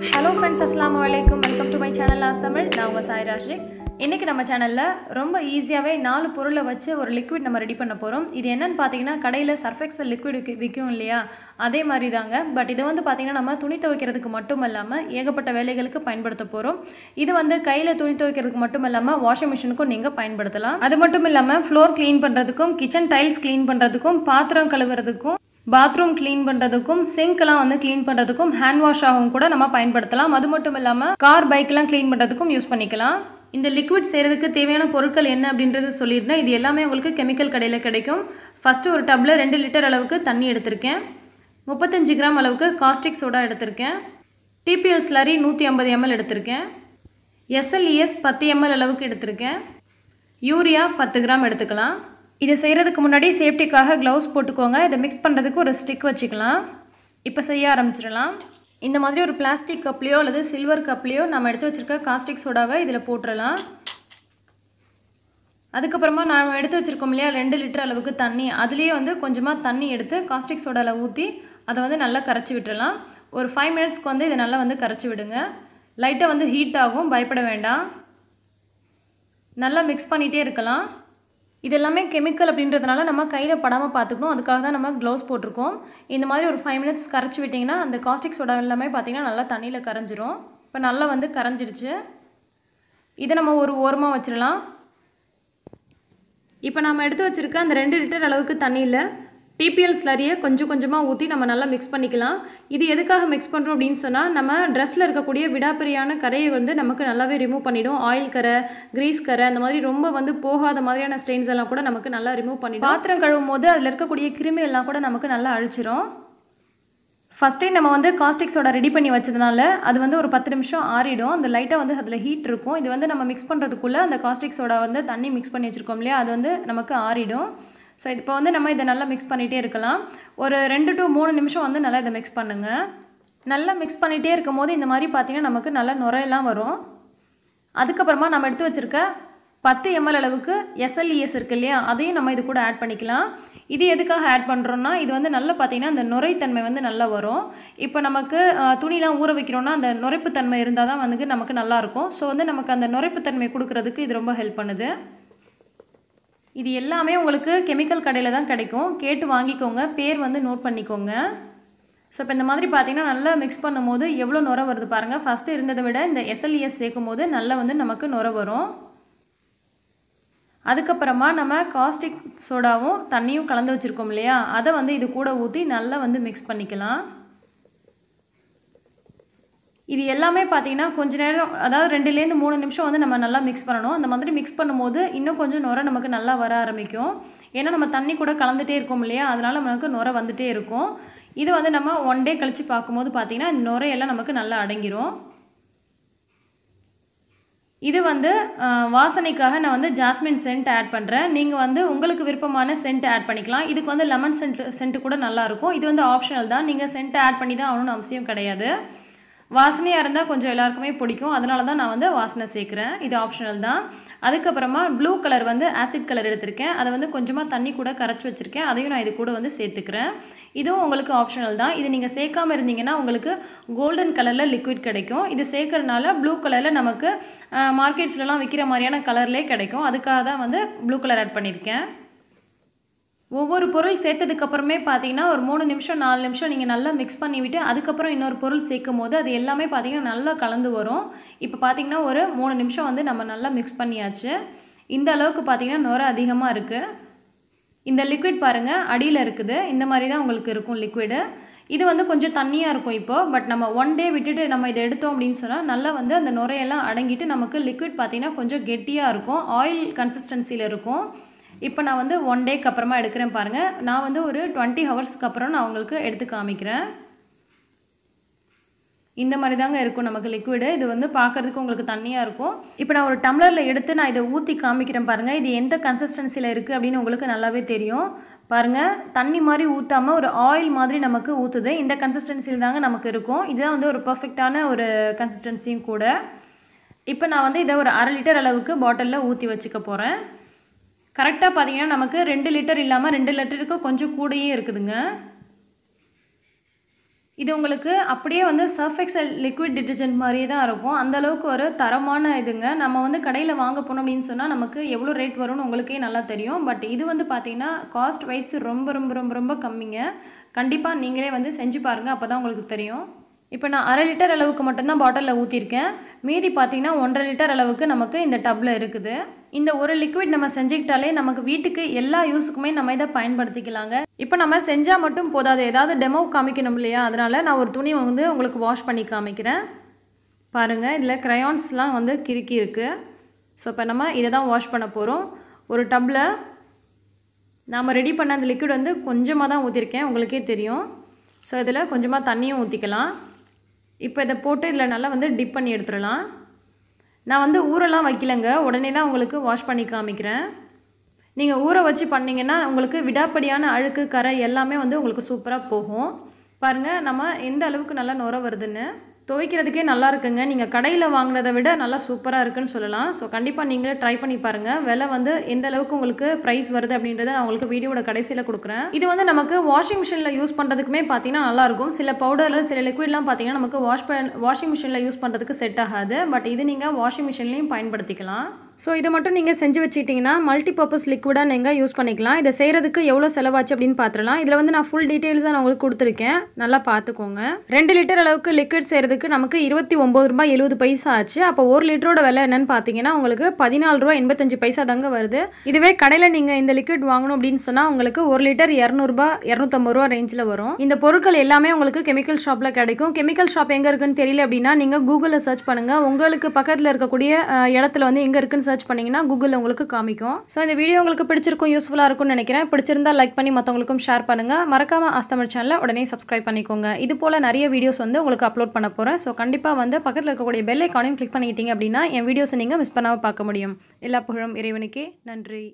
Hello friends அஸ்லாம் வலைக்கும் welcome to my channel ஆஸ் தமிழ் நான் உங்கள் சாய் ராஜிக் இன்றைக்கி நம்ம சேனலில் ரொம்ப ஈஸியாகவே நாலு பொருளை வச்சு ஒரு லிக்விட் நம்ம ரெடி பண்ண போகிறோம் இது என்னென்னு பார்த்தீங்கன்னா கடையில் சர்ஃபெக்ஸல் லிக்விட் விற்கும் இல்லையா? அதே மாதிரி தாங்க பட் இது வந்து பார்த்திங்கன்னா நம்ம துணி துவைக்கிறதுக்கு மட்டும் இல்லாமல் ஏகப்பட்ட வேலைகளுக்கு பயன்படுத்த போகிறோம் இது வந்து கையில் துணி துவைக்கிறதுக்கு மட்டும் இல்லாமல் வாஷிங் மிஷினுக்கும் நீங்கள் பயன்படுத்தலாம். அது மட்டும் இல்லாமல் ஃப்ளோர் க்ளீன் பண்ணுறதுக்கும் கிச்சன் டைல்ஸ் க்ளீன் பண்ணுறதுக்கும் பாத்திரம் கழுவுறதுக்கும் பாத்ரூம் க்ளீன் பண்ணுறதுக்கும் சிங்க்லாம் வந்து க்ளீன் பண்ணுறதுக்கும் ஹேண்ட் வாஷ் ஆகும் கூட நம்ம பயன்படுத்தலாம். அது மட்டும் இல்லாமல் கார் பைக்லாம் க்ளீன் பண்ணுறதுக்கும் யூஸ் பண்ணிக்கலாம். இந்த லிக்விட் செய்கிறதுக்கு தேவையான பொருட்கள் என்ன அப்படின்றது சொல்லியிருந்தேன் இது எல்லாமே உங்களுக்கு கெமிக்கல் கடையில் கிடைக்கும். ஃபஸ்ட்டு ஒரு டப்பில் ரெண்டு லிட்டர் அளவுக்கு தண்ணி எடுத்திருக்கேன். முப்பத்தஞ்சு கிராம் அளவுக்கு காஸ்டிக் சோடா எடுத்திருக்கேன். டிபிஎல் ஸ்லரி நூற்றி ஐம்பது எம்எல் எடுத்திருக்கேன். எஸ்எல்இஎஸ் பத்து எம்எல் அளவுக்கு எடுத்திருக்கேன். யூரியா பத்து கிராம் எடுத்துக்கலாம். இதை செய்கிறதுக்கு முன்னாடி சேஃப்டிக்காக க்ளவுஸ் போட்டுக்கோங்க. இதை மிக்ஸ் பண்ணுறதுக்கு ஒரு ஸ்டிக் வச்சுக்கலாம். இப்போ செய்ய ஆரம்பிச்சிடலாம். இந்த மாதிரி ஒரு பிளாஸ்டிக் கப்லேயோ அல்லது சில்வர் கப்லேயோ நம்ம எடுத்து வச்சுருக்க காஸ்டிக் சோடாவை இதில் போட்டுடலாம் அதுக்கப்புறமா நாம் எடுத்து வச்சுருக்கோம் இல்லையா ரெண்டு லிட்டர் அளவுக்கு தண்ணி. அதுலேயே வந்து கொஞ்சமாக தண்ணி எடுத்து காஸ்டிக் சோடாவில் ஊற்றி அதை வந்து நல்லா கரைச்சி விட்டுறலாம். ஒரு ஃபைவ் மினிட்ஸ்க்கு வந்து இதை நல்லா வந்து கரைச்சி விடுங்க. லைட்டாக வந்து ஹீட் ஆகும். பயப்பட வேண்டாம். நல்லா மிக்ஸ் பண்ணிகிட்டே இருக்கலாம். இது எல்லாமே கெமிக்கல் அப்படின்றதுனால நம்ம கையில் படாமல் பார்த்துக்கணும். அதுக்காக தான் நம்ம க்ளவுஸ் போட்டிருக்கோம். இந்த மாதிரி ஒரு ஃபைவ் மினிட்ஸ் கரைச்சி விட்டிங்கன்னா அந்த காஸ்டிக் சோடா எல்லாமே பார்த்திங்கன்னா நல்லா தண்ணியில் கரைஞ்சிரும். இப்போ நல்லா வந்து கரைஞ்சிருச்சு. இதை நம்ம ஒரு ஓரமாக வச்சிடலாம். இப்போ நம்ம எடுத்து வச்சுருக்க அந்த ரெண்டு லிட்டர் அளவுக்கு தண்ணியில் டிபிஎல் ஸ்லரியை கொஞ்சம் கொஞ்சமாக ஊற்றி நம்ம நல்லா மிக்ஸ் பண்ணிக்கலாம். இது எதுக்காக மிக்ஸ் பண்ணுறோம் அப்படின்னு சொன்னால் நம்ம ட்ரெஸ்ஸில் இருக்கக்கூடிய விடாப்பிரியான கரையை வந்து நமக்கு நல்லாவே ரிமூவ் பண்ணிடும். ஆயில் கரை கிரீஸ் கரை அந்த மாதிரி ரொம்ப வந்து போகாத மாதிரியான ஸ்டெயின்ஸ் எல்லாம் கூட நமக்கு நல்லா ரிமூவ் பண்ணிடும். பாத்திரம் கழுவும் போது அதில் இருக்கக்கூடிய கிருமி எல்லாம் கூட நமக்கு நல்லா அழிச்சிரும். ஃபஸ்ட்டே நம்ம வந்து காஸ்டிக் சோடா ரெடி பண்ணி வச்சதுனால அது வந்து ஒரு பத்து நிமிஷம் ஆறிடும். அந்த லைட்டாக வந்து அதில் ஹீட் இருக்கும். இது வந்து நம்ம மிக்ஸ் பண்ணுறதுக்குள்ளே அந்த காஸ்டிக் சோடா வந்து தண்ணி மிக்ஸ் பண்ணி வச்சுருக்கோம் இல்லையா? அது வந்து நமக்கு ஆறிடும். ஸோ இப்போ வந்து நம்ம இதை நல்லா மிக்ஸ் பண்ணிகிட்டே இருக்கலாம். ஒரு ரெண்டு டு மூணு நிமிஷம் வந்து நல்லா இதை மிக்ஸ் பண்ணுங்கள் நல்லா மிக்ஸ் பண்ணிகிட்டே இருக்கும் போது இந்த மாதிரி பார்த்திங்கன்னா நமக்கு நல்லா நுரையெல்லாம் வரும். அதுக்கப்புறமா நம்ம எடுத்து வச்சுருக்க பத்து எம்எல் அளவுக்கு எஸ்எல்இஎஸ் இருக்குது இல்லையா? அதையும் நம்ம இது கூட ஆட் பண்ணிக்கலாம். இது எதுக்காக ஆட் பண்ணுறோன்னா இது வந்து நல்லா பார்த்திங்கன்னா அந்த நுரைத்தன்மை வந்து நல்லா வரும். இப்போ நமக்கு துணிலாம் ஊற வைக்கிறோன்னா அந்த நுரைப்புத்தன்மை இருந்தால் தான் வந்து நமக்கு நல்லாயிருக்கும் ஸோ வந்து நமக்கு அந்த நுரைப்புத்தன்மை கொடுக்குறதுக்கு இது ரொம்ப ஹெல்ப் பண்ணுது. இது எல்லாமே உங்களுக்கு கெமிக்கல் கடையில் தான் கிடைக்கும். கேட்டு வாங்கிக்கோங்க. பேர் வந்து நோட் பண்ணிக்கோங்க. ஸோ இப்போ இந்த மாதிரி பார்த்திங்கன்னா நல்லா மிக்ஸ் பண்ணும்போது எவ்வளோ நுர வருது பாருங்கள் ஃபஸ்ட்டு இருந்ததை விட இந்த எஸ்எல்இஎஸ் சேர்க்கும் போது நல்லா வந்து நமக்கு நுர வரும். அதுக்கப்புறமா நம்ம காஸ்டிக் சோடாவும் தண்ணியும் கலந்து வச்சுருக்கோம் இல்லையா? அதை வந்து இது கூட ஊற்றி நல்லா வந்து மிக்ஸ் பண்ணிக்கலாம். இது எல்லாமே பார்த்தீங்கன்னா கொஞ்ச நேரம் அதாவது ரெண்டுலேருந்து மூணு நிமிஷம் வந்து நம்ம நல்லா மிக்ஸ் பண்ணணும். அந்த மாதிரி மிக்ஸ் பண்ணும்போது இன்னும் கொஞ்சம் நுரை நமக்கு நல்லா வர ஆரம்பிக்கும். ஏன்னா நம்ம தண்ணி கூட கலந்துகிட்டே இருக்கோம் இல்லையா? அதனால் நமக்கு நுரை வந்துகிட்டே இருக்கும். இது வந்து நம்ம ஒன் டே கழித்து பார்க்கும்போது பார்த்திங்கன்னா இந்த நுரையெல்லாம் நமக்கு நல்லா அடங்கிரும். இது வந்து வாசனைக்காக நான் வந்து ஜாஸ்மின் சென்ட் ஆட் பண்ணுறேன் நீங்கள் வந்து உங்களுக்கு விருப்பமான சென்ட் ஆட் பண்ணிக்கலாம். இதுக்கு வந்து லெமன் சென்ட் சென்ட் கூட நல்லாயிருக்கும் இது வந்து ஆப்ஷனல் தான். நீங்கள் சென்ட் ஆட் பண்ணி தான் ஆகணும்னு அவசியம் கிடையாது. வாசனையாக இருந்தால் கொஞ்சம் எல்லாருக்குமே பிடிக்கும். அதனால தான் நான் வந்து வாசனை சேர்க்குறேன். இது ஆப்ஷனல் தான். அதுக்கப்புறமா ப்ளூ கலர் வந்து ஆசிட் கலர் எடுத்திருக்கேன். அதை வந்து கொஞ்சமாக தண்ணி கூட கரைச்சி வச்சுருக்கேன். அதையும் நான் இது கூட வந்து சேர்த்துக்கிறேன். இதுவும் உங்களுக்கு ஆப்ஷனல் தான். இது நீங்கள் சேர்க்காமல் இருந்தீங்கன்னா உங்களுக்கு கோல்டன் கலரில் லிக்விட் கிடைக்கும். இது சேர்க்கறனால ப்ளூ கலரில் நமக்கு மார்க்கெட்ஸ்லலாம் விற்கிற மாதிரியான கலர்லேயே கிடைக்கும். அதுக்காக தான் வந்து ப்ளூ கலர் ஆட் பண்ணியிருக்கேன். ஒவ்வொரு பொருள் சேர்த்ததுக்கப்புறமே பார்த்தீங்கன்னா ஒரு மூணு நிமிஷம் நாலு நிமிஷம் நீங்கள் நல்லா மிக்ஸ் பண்ணிவிட்டு அதுக்கப்புறம் இன்னொரு பொருள் சேர்க்கும் போது அது எல்லாமே பார்த்தீங்கன்னா நல்லா கலந்து வரும். இப்போ பார்த்தீங்கன்னா ஒரு மூணு நிமிஷம் வந்து நம்ம நல்லா மிக்ஸ் பண்ணியாச்சு. இந்த அளவுக்கு பார்த்தீங்கன்னா நுர அதிகமாக இருக்குது இந்த லிக்விட் பாருங்கள் அடியில் இருக்குது. இந்த மாதிரி தான் உங்களுக்கு இருக்கும் லிக்விடு இது வந்து கொஞ்சம் தண்ணியாக இருக்கும் இப்போது பட் நம்ம ஒன் டே விட்டுட்டு நம்ம இதை எடுத்தோம் அப்படின்னு சொன்னால் நல்லா வந்து அந்த நுரையெல்லாம் அடங்கிட்டு நமக்கு லிக்விட் பார்த்திங்கன்னா கொஞ்சம் கெட்டியாக இருக்கும். ஆயில் கன்சிஸ்டன்சியில் இருக்கும். இப்போ நான் வந்து ஒன் டேக்கு அப்புறமா எடுக்கிறேன் பாருங்கள் நான் வந்து ஒரு டுவெண்ட்டி ஹவர்ஸ்க்கு அப்புறம் நான் உங்களுக்கு எடுத்து காமிக்கிறேன். இந்த மாதிரி தாங்க இருக்கும் நமக்கு லிக்விடு இது வந்து பார்க்குறதுக்கு உங்களுக்கு தண்ணியாக இருக்கும். இப்போ நான் ஒரு டம்ளரில் எடுத்து நான் இதை ஊற்றி காமிக்கிறேன் பாருங்கள் இது எந்த கன்சிஸ்டன்சியில் இருக்குது அப்படின்னு உங்களுக்கு நல்லாவே தெரியும். பாருங்கள் தண்ணி மாதிரி ஊற்றாமல் ஒரு ஆயில் மாதிரி நமக்கு ஊற்றுது இந்த கன்சிஸ்டன்சியில் தாங்க நமக்கு இருக்கும். இதுதான் வந்து ஒரு பர்ஃபெக்டான ஒரு கன்சிஸ்டன்சியும் கூட. இப்போ நான் வந்து இதை ஒரு அரை லிட்டர் அளவுக்கு பாட்டிலில் ஊற்றி வச்சுக்க போகிறேன் கரெக்டாக பார்த்தீங்கன்னா நமக்கு ரெண்டு லிட்டர் இல்லாமல் ரெண்டு லிட்டருக்கு கொஞ்சம் கூடயே இருக்குதுங்க. இது உங்களுக்கு அப்படியே வந்து சர்ஃப் லிக்விட் டிட்டர்ஜென்ட் மாதிரியே தான் இருக்கும். அந்தளவுக்கு ஒரு தரமான இதுங்க. நம்ம வந்து கடையில் வாங்க போனோம் அப்படின்னு சொன்னால் நமக்கு எவ்வளோ ரேட் வரும்னு உங்களுக்கே நல்லா தெரியும். பட் இது வந்து பார்த்தீங்கன்னா காஸ்ட் வைஸ் ரொம்ப ரொம்ப ரொம்ப ரொம்ப கம்மிங்க. கண்டிப்பாக நீங்களே வந்து செஞ்சு பாருங்கள் அப்போ தான் உங்களுக்கு தெரியும். இப்போ நான் அரை லிட்டர் அளவுக்கு மட்டும்தான் பாட்டிலில் ஊற்றிருக்கேன் மீதி பார்த்தீங்கன்னா ஒன்றரை லிட்டர் அளவுக்கு நமக்கு இந்த டப்பில் இருக்குது. இந்த ஒரு லிக்விட் நம்ம செஞ்சுக்கிட்டாலே நமக்கு வீட்டுக்கு எல்லா யூஸுக்குமே நம்ம இதை பயன்படுத்திக்கலாங்க. இப்போ நம்ம செஞ்சால் மட்டும் போதாது. ஏதாவது டெமோ காமிக்கணும் இல்லையா? அதனால் நான் ஒரு துணி வந்து உங்களுக்கு வாஷ் பண்ணி காமிக்கிறேன். பாருங்கள் இதில் க்ரையான்ஸ்லாம் வந்து கிறுக்கி இருக்குது ஸோ இப்போ நம்ம இதை தான் வாஷ் பண்ண போகிறோம் ஒரு டப்பில் நாம் ரெடி பண்ண அந்த லிக்விட் வந்து கொஞ்சமாக தான் ஊற்றிருக்கேன் உங்களுக்கே தெரியும். ஸோ இதில் கொஞ்சமாக தண்ணியும் ஊற்றிக்கலாம் இப்போ இதை போட்டு இதில் நல்லா வந்து டிப் பண்ணி எடுத்துடலாம். நான் வந்து ஊரெல்லாம் வைக்கலைங்க. உடனே தான் உங்களுக்கு வாஷ் பண்ணி காமிக்கிறேன். நீங்கள் ஊற வச்சு பண்ணிங்கன்னா உங்களுக்கு விடாப்படியான அழுக்கு கரை எல்லாமே வந்து உங்களுக்கு சூப்பராக போகும். பாருங்கள் நம்ம எந்த அளவுக்கு நல்லா நுர வருதுன்னு. துவைக்கிறதுக்கே நல்லா இருக்குங்க. நீங்கள் கடையில் வாங்கினதை விட நல்லா சூப்பராக இருக்குன்னு சொல்லலாம். ஸோ கண்டிப்பாக நீங்களே ட்ரை பண்ணி பாருங்கள் விலை வந்து எந்த அளவுக்கு உங்களுக்கு ப்ரைஸ் வருது அப்படின்றத நான் உங்களுக்கு வீடியோட கடைசியில் கொடுக்குறேன். இது வந்து நமக்கு வாஷிங் மிஷினில் யூஸ் பண்ணுறதுக்குமே பார்த்தீங்கன்னா நல்லாயிருக்கும் சில பவுடரில் சில லிக்விட்லாம் பார்த்தீங்கன்னா நமக்கு வாஷ் பண் வாஷிங் மிஷினில் யூஸ் பண்ணுறதுக்கு செட் ஆகாது. பட் இது நீங்கள் வாஷிங் மிஷின்லேயும் பயன்படுத்திக்கலாம். ஸோ இதை மட்டும் நீங்கள் செஞ்சு வச்சுக்கிட்டிங்கன்னா மல்டி பர்பஸ் லிக்விடாக நீங்கள் யூஸ் பண்ணிக்கலாம். இதை செய்கிறதுக்கு எவ்வளோ செலவாச்சு அப்படின்னு பார்த்துடலாம் இதில் வந்து நான் ஃபுல் டீட்டெயில்ஸ் தான் நான் உங்களுக்கு கொடுத்துருக்கேன். நல்லா பார்த்துக்கோங்க ரெண்டு லிட்டர் அளவுக்கு லிக்விட் செய்கிறதுக்கு நமக்கு இருபத்தி ஒம்பது ரூபாய் எழுபது பைசா ஆச்சு. அப்போ ஒரு லிட்டரோட விலை என்னென்னு பார்த்தீங்கன்னா உங்களுக்கு பதினாலு ரூபா எண்பத்தஞ்சு பைசா தாங்க வருது. இதுவே கடையில் நீங்கள் இந்த லிக்விட் வாங்கணும் அப்படின்னு சொன்னால் உங்களுக்கு ஒரு லிட்டர் இரநூறுபா இரநூத்தம்பது ரூபா ரேஞ்சில் வரும். இந்த பொருட்கள் எல்லாமே உங்களுக்கு கெமிக்கல் ஷாப்பில் கிடைக்கும். கெமிக்கல் ஷாப் எங்கே இருக்குன்னு தெரியல அப்படின்னா நீங்கள் கூகுளில் சர்ச் பண்ணுங்கள் உங்களுக்கு பக்கத்தில் இருக்கக்கூடிய இடத்துல வந்து எங்கே இருக்குன்னு சர்ச் பண்ணிங்கன்னா கூகுளில் உங்களுக்கு காமிக்கும். ஸோ இந்த வீடியோ உங்களுக்கு பிடிச்சிருக்கும் யூஸ்ஃபுல்லாக இருக்கும்னு நினைக்கிறேன். பிடிச்சிருந்தா லைக் பண்ணி மற்றவங்களுக்கும் ஷேர் பண்ணுங்கள் மறக்காமல் ஆஸ்தமர் சேனலை உடனே சப்ஸ்கிரைப் பண்ணிக்கோங்க. இது போல் நிறைய வீடியோஸ் வந்து உங்களுக்கு அப்லோட் பண்ண போகிறேன் ஸோ கண்டிப்பாக வந்து பக்கத்தில் இருக்கக்கூடிய பெல் ஐக்கானையும் கிளிக் பண்ணிக்கிட்டீங்க அப்படின்னா என் வீடியோஸை நீங்கள் மிஸ் பண்ணாமல் பார்க்க முடியும். எல்லா புகழும் இறைவனுக்கே. நன்றி.